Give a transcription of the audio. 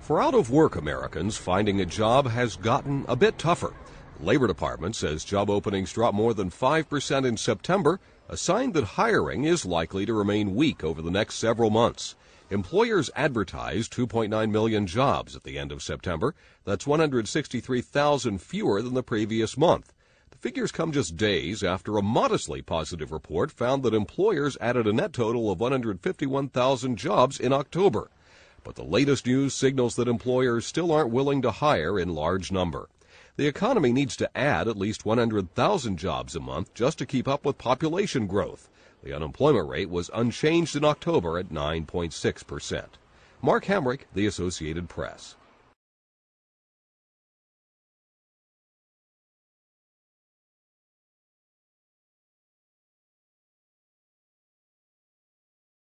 For out of work Americans, finding a job has gotten a bit tougher. Labor Department says job openings dropped more than 5% in September, a sign that hiring is likely to remain weak over the next several months. Employers advertised 2.9 million jobs at the end of September. That's 163,000 fewer than the previous month. The figures come just days after a modestly positive report found that employers added a net total of 151,000 jobs in October. But the latest news signals that employers still aren't willing to hire in large number. The economy needs to add at least 100,000 jobs a month just to keep up with population growth. The unemployment rate was unchanged in October at 9.6%. Mark Hamrick, The Associated Press.